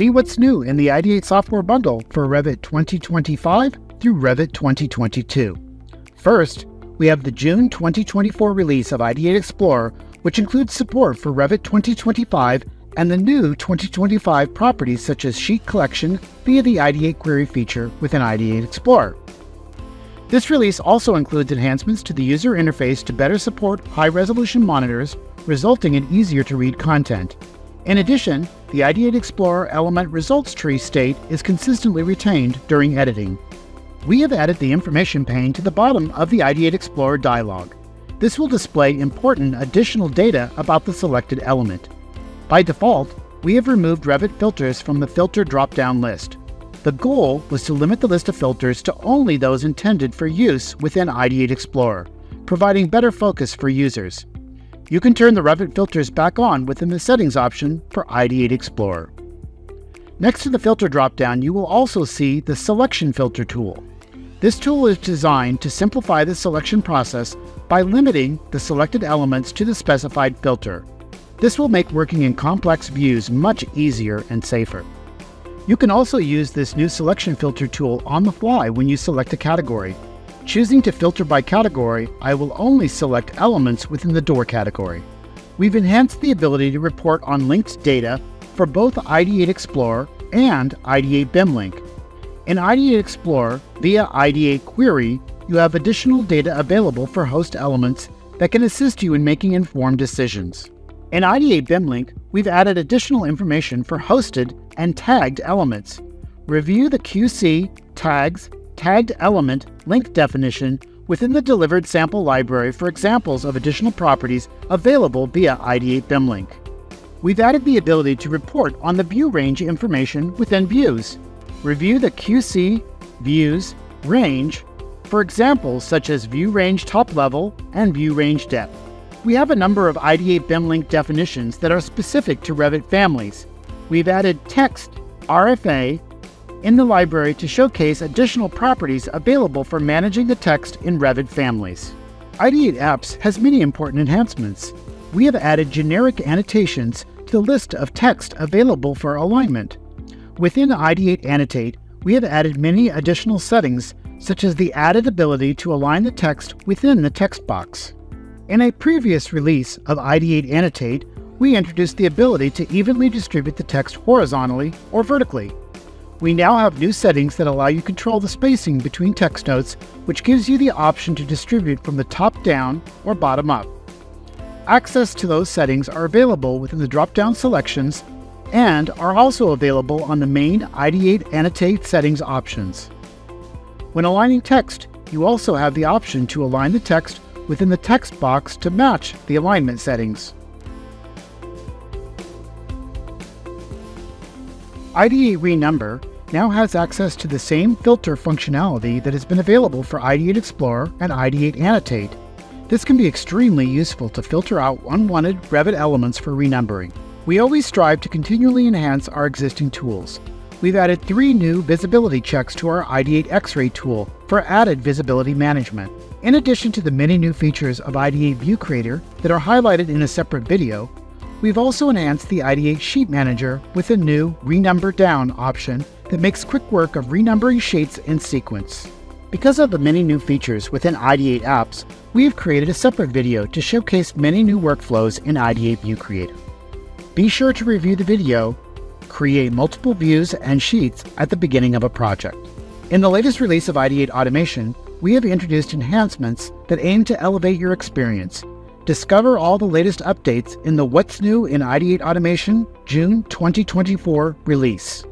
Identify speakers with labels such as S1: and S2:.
S1: See what's new in the Ideate software bundle for Revit 2025 through Revit 2022. First, we have the June 2024 release of Ideate Explorer, which includes support for Revit 2025 and the new 2025 properties such as Sheet Collection via the Ideate Query feature within Ideate Explorer. This release also includes enhancements to the user interface to better support high resolution monitors, resulting in easier to read content. In addition, the Ideate Explorer element results tree state is consistently retained during editing. We have added the information pane to the bottom of the Ideate Explorer dialog. This will display important additional data about the selected element. By default, we have removed Revit filters from the filter drop-down list. The goal was to limit the list of filters to only those intended for use within Ideate Explorer, providing better focus for users. You can turn the Revit filters back on within the Settings option for Ideate Explorer. Next to the filter dropdown, you will also see the Selection Filter tool. This tool is designed to simplify the selection process by limiting the selected elements to the specified filter. This will make working in complex views much easier and safer. You can also use this new selection filter tool on the fly when you select a category. Choosing to filter by category, I will only select elements within the door category. We've enhanced the ability to report on linked data for both Ideate Explorer and Ideate BIMLink. In Ideate Explorer, via Ideate Query, you have additional data available for host elements that can assist you in making informed decisions. In Ideate BIMLink, we've added additional information for hosted and tagged elements. Review the QC, tags, tagged element link definition within the delivered sample library for examples of additional properties available via Ideate BIMLink. We've added the ability to report on the view range information within views. Review the QC, views, range for examples such as view range top level and view range depth. We have a number of Ideate BIMLink definitions that are specific to Revit families. We've added text, RFA, in the library to showcase additional properties available for managing the text in Revit families. Ideate Apps has many important enhancements. We have added generic annotations to the list of text available for alignment. Within Ideate Annotate, we have added many additional settings, such as the added ability to align the text within the text box. In a previous release of Ideate Annotate, we introduced the ability to evenly distribute the text horizontally or vertically. We now have new settings that allow you to control the spacing between text notes, which gives you the option to distribute from the top down or bottom up. Access to those settings are available within the drop-down selections and are also available on the main Ideate Annotate settings options. When aligning text, you also have the option to align the text within the text box to match the alignment settings. Ideate Renumber now has access to the same filter functionality that has been available for Ideate Explorer and Ideate Annotate. This can be extremely useful to filter out unwanted Revit elements for renumbering. We always strive to continually enhance our existing tools. We've added three new visibility checks to our Ideate X-ray tool for added visibility management. In addition to the many new features of Ideate View Creator that are highlighted in a separate video, we've also enhanced the Ideate Sheet Manager with a new Renumber Down option that makes quick work of renumbering sheets in sequence. Because of the many new features within Ideate apps, we have created a separate video to showcase many new workflows in Ideate View Creator. Be sure to review the video, create multiple views and sheets at the beginning of a project. In the latest release of Ideate Automation, we have introduced enhancements that aim to elevate your experience. Discover all the latest updates in the What's New in Ideate Automation June 2024 release.